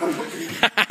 I'm looking.